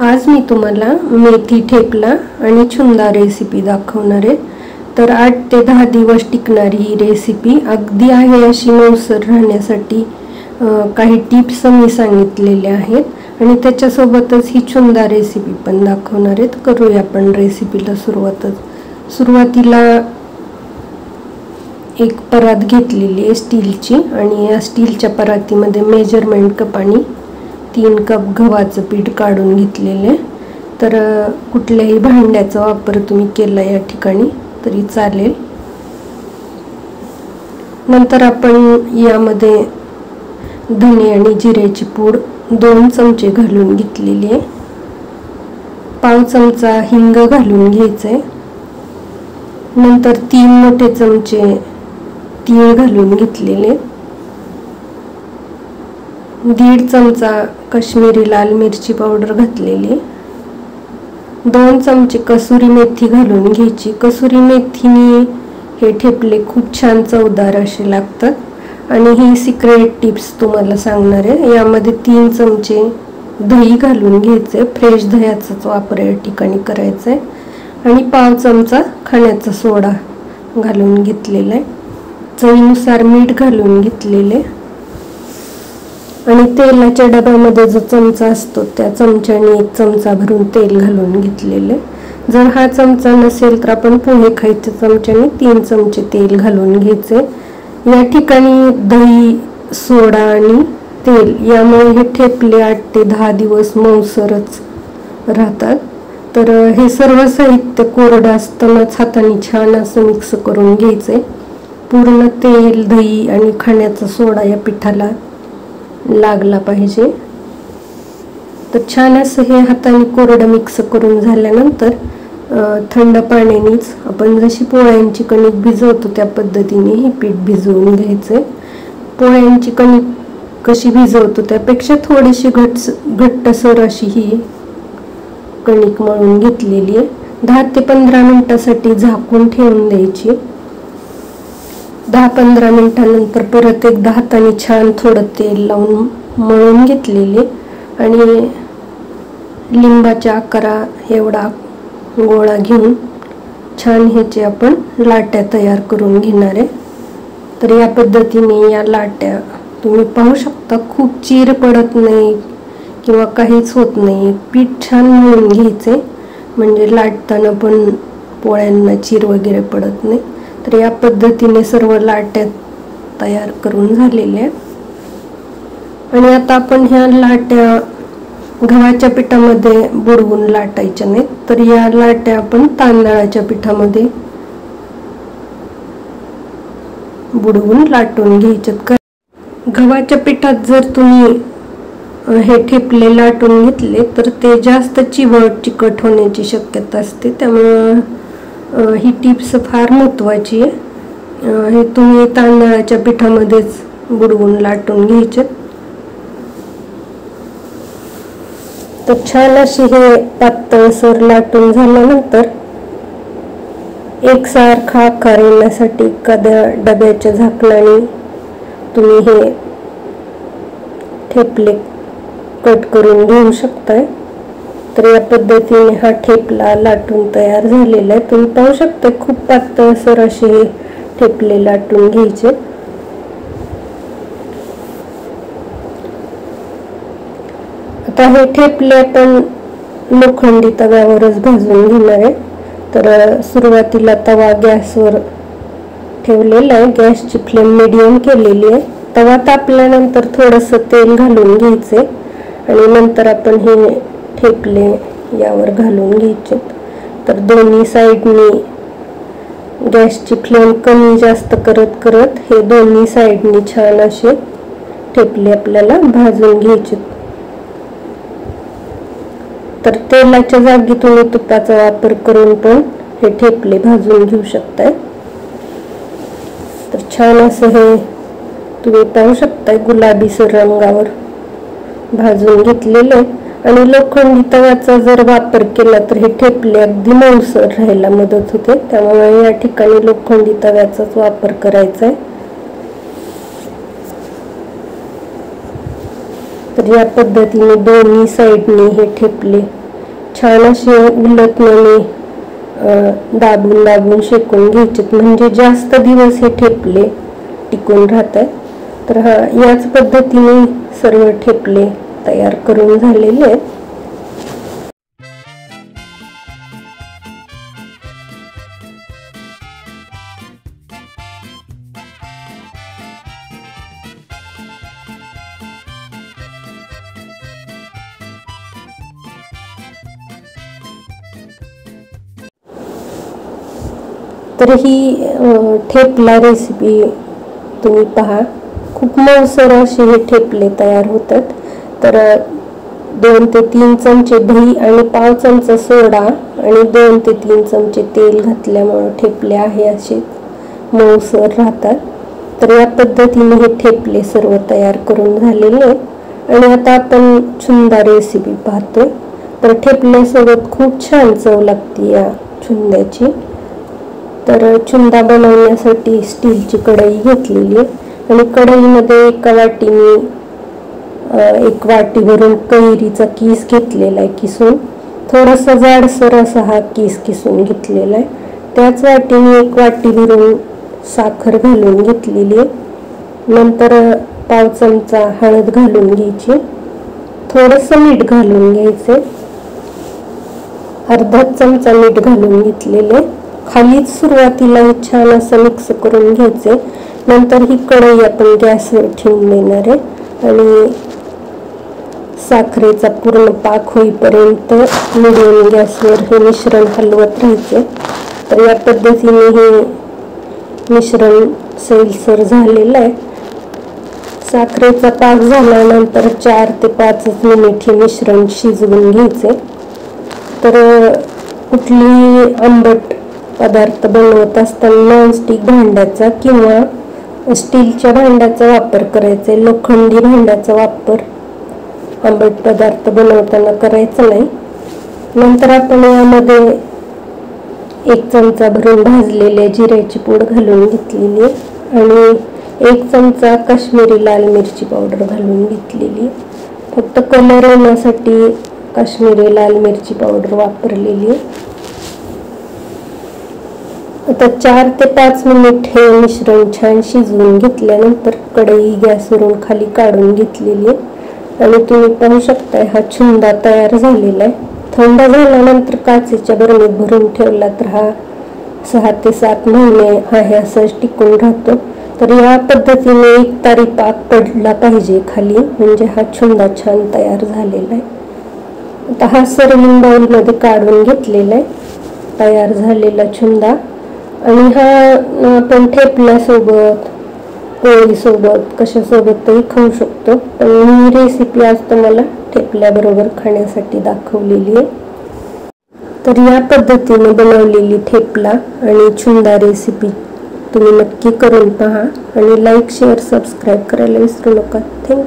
आज मी तुम्हाला मेथी ठेपला आणि छुंदा रेसिपी दाखवणार आहे. तर आठ ते दहा दिवस टिकणारी ही रेसिपी अगदी आहे अशी मौसर राहण्यासाठी काही टिप्स मी सांगितलेल्या आहेत. आणि त्याच्यासोबतच ही छुंदा रेसिपी पण दाखवणार आहेत. करूया आपण रेसिपीला सुरुवातच. सुरुवातीला एक परात घेतलेली आहे स्टीलची आणि या स्टीलच्या परातीमध्ये मेजरमेंट कप आणि तीन कप गव्हाचं पीठ काढून घेतलेले. तर कुठल्याही भांड्याचा वापर तुम्ही केला या ठिकाणी तरी चालेल. नंतर आपण यामध्ये धने आणि जिऱ्याची पूड दोन चमचे घालून घेतलेली आहे. पाव चमचा हिंग घालून घ्यायचं आहे नंतर तीन मोठे चमचे तीळ घालून घेतलेले. दीड चमचा कश्मीरी लाल मिरची पावडर घातलेली. दोन चमचे कसुरी मेथी घालून घ्यायची. कसुरी मेथीने हे ठेपले खूप छान चवदार असे लागतात. आणि ही सिक्रेट टिप्स तुम्हाला सांगणार आहे. यामध्ये तीन चमचे दही घालून घ्यायचे फ्रेश दह्याचाच वापर या ठिकाणी करायचा आहे आणि पाव चमचा खाण्याचा सोडा घालून घेतलेला आहे चवीनुसार मीठ घालून घेतलेले. आणि तेलाच्या डब्यामध्ये जो चमचा असतो त्या चमच्याने एक चमचा भरून तेल घालून घेतलेले जर हा चमचा नसेल तर आपण पोहे खायच्या चमच्याने तीन चमचे तेल घालून घ्यायचे. या ठिकाणी दही सोडा आणि तेल यामुळे हे ठेपले आठ ते दहा दिवस मौसरच राहतात. तर हे सर्व साहित्य कोरडं असतानाच हाताने छान असं मिक्स करून घ्यायचे पूर्ण तेल दही आणि खाण्याचा सोडा या पिठाला लागला पाहिजे. तर छान असं हे हाताने कोरडं मिक्स करून झाल्यानंतर थंड पाण्यानेच आपण जशी पोळ्यांची कणिक भिजवतो त्या पद्धतीने हे पीठ भिजवून घ्यायचं. पोळ्यांची कणिक कशी भिजवतो त्यापेक्षा थोडीशी घट घट्टसर अशी ही कणिक मळून घेतलेली आहे. दहा ते पंधरा मिनटासाठी झाकून ठेवून द्यायची. दहा पंधरा मिनटानंतर परत एकदा हाताने छान थोडं तेल लावून मळून घेतलेले. आणि लिंबाच्या आकारा एवढा गोळा घेऊन छान ह्याचे आपण लाट्या तयार करून घेणार आहे. तर या पद्धतीने या लाट्या तुम्ही पाहू शकता खूप चीर पडत नाही किंवा काहीच होत नाही पीठ छान मळून घ्यायचे म्हणजे लाटताना पण पोळ्यांना चीर वगैरे पडत नाही तर या पद्धतीने सर्व लाट्या तयार करून झालेल्या आणि आता आपण ह्या लाट्या गव्हाच्या पिठामध्ये बुडवून लाटायच्या नाहीत. तर या लाट्या आपण तांदळाच्या पिठामध्ये बुडवून लाटून घ्यायच्यात. गव्हाच्या पिठात जर तुम्ही हे ठेपले लाटून घेतले तर ते जास्त चिवट चिकट होण्याची शक्यता असते. त्यामुळं ही टिप्स फार महत्त्वाची आहे. हे तुम्ही तांदळाच्या पिठामध्येच बुडवून लाटून घ्यायचे. तर छान अशी हे पातळसर लाटून झाल्यानंतर एकसारखा आकार येण्यासाठी एखाद्या डब्याच्या झाकणाने तुम्ही हे ठेपले कट करून घेऊ शकताय. तर या पद्धतीने हा ठेपला लाटून तयार झालेला आहे. तुम्ही पाहू शकता खूप पातळसर असे ठेपले लाटून घ्यायचे. आता हे ठेपले आपण लोखंडी तव्यावरच भाजून घेणार आहे. तर सुरुवातीला तवा गॅसवर ठेवलेला आहे. गॅसची फ्लेम मिडियम केलेली आहे. तवा तापल्यानंतर थोडंसं तेल घालून घ्यायचे आणि नंतर आपण हे ठेपले यावर घालून घ्यायचे. तर दोन्ही साईडनी गॅसची फ्लेम कमी जास्त करत करत हे दोन्ही साईडनी छान असे ठेपले आपल्याला भाजून घ्यायचे. तर तेलाच्या जागी तुम्ही तुपाचा वापर करून पण हे ठेपले भाजून घेऊ शकताय. तर छान असं हे तुम्ही पाहू शकताय गुलाबी सर रंगावर भाजून घेतलेले. आणि लोखंडी तव्याचा जर वापर केला तर हे ठेपले अगदी मऊसर राहायला मदत होते. त्यामुळे या ठिकाणी लोखंडी तव्याचाच वापर करायचा आहे. तर या पद्धतीने दोन्ही साईडने हे ठेपले. छान असे उलटण्याने दाबून दाबून शेकून घ्यायचे. म्हणजे जास्त दिवस हे ठेपले टिकून राहतात. तर हा याच पद्धतीने सर्व ठेपले. तयार करून झालेले आहेत. तर ही ठेपला रेसिपी तुम्ही पहा. खूप मऊसर असे हे ठेपले तयार होतात. तर दोन ते तीन चमचे दही आणि पाव चमचा सोडा आणि दोन ते तीन चमचे तेल घातल्यामुळं ठेपले आहे असे मऊसर राहतात. तर या पद्धतीने हे ठेपले सर्व तयार करून झालेले. आणि आता आपण छुंदा रेसिपी पाहतो तर ठेपल्यासोबत खूप छान चव लागते या छुंद्याची. तर चुंदा बनवण्यासाठी स्टीलची कढई घेतलेली आहे. आणि कढईमध्ये एका वाटीने एक वाटी भरून कैरीचा किस घेतलेला आहे किसून. थोडंसं जाडसर असा हा किस किसून घेतलेला आहे. त्याच वाटीने एक वाटी भरून साखर घालून घेतलेली आहे. नंतर पाव चमचा हळद घालून घ्यायची. थोडंसं मीठ घालून घ्यायचे. अर्धा चमचा मीठ घालून घेतलेले खालीच सुरुवातीला हे छान असं मिक्स करून घ्यायचे. नंतर ही कढई आपण गॅसवर ठेवून देणार आहे. आणि साखरेचा पूर्ण पाक होईपर्यंत मिडियम गॅसवर हे मिश्रण हलवत राहायचे. तर या पद्धतीने हे मिश्रण सैलसर झालेलं आहे. साखरेचा पाक झाल्यानंतर चार ते पाच मिनिट हे मिश्रण शिजवून घ्यायचे. तर कुठली आंबट पदार्थ बनवत असताना नॉनस्टिक भांड्याचा किंवा स्टीलच्या भांड्याचा वापर करायचा आहे. लोखंडी भांड्याचा वापर आंबट पदार्थ बनवताना करायचं नाही. नंतर आपण यामध्ये एक चमचा भरून भाजलेल्या जिऱ्याची पूड घालून घेतलेली आणि एक चमचा काश्मीरी लाल मिरची पावडर घालून घेतलेली. फक्त कलर येण्यासाठी काश्मीरी लाल मिरची पावडर वापरलेली. आता चार ते पाच मिनिट हे मिश्रण छान शिजवून घेतल्यानंतर कढई गॅसवरून खाली काढून घेतलेली. आहे आणि तुम्ही पाहू शकताय हा छुंदा तयार झालेला आहे. थंड झाल्यानंतर काचेच्या बरणीत भरून ठेवला तर हा सहा ते सात महिने आहे असंच टिकून राहतो. तर या पद्धतीने एक तारी पाक पडला पाहिजे खाली म्हणजे हा छुंदा छान तयार झालेला आहे. आता हा सर्विंग बाउलमध्ये काढून घेतलेला आहे. तयार झालेला छुंदा. आणि हा आपण ठेपल्यासोबत पोळीसोबत कशासोबतही खाऊ शकतो. पण ही रेसिपी आज तुम्हाला ठेपल्याबरोबर खाण्यासाठी दाखवलेली आहे. तर या पद्धतीने बनवलेली ठेपला आणि छुंदा रेसिपी तुम्ही नक्की करून पहा आणि लाईक शेअर सबस्क्राईब करायला विसरू नका. थँक्यू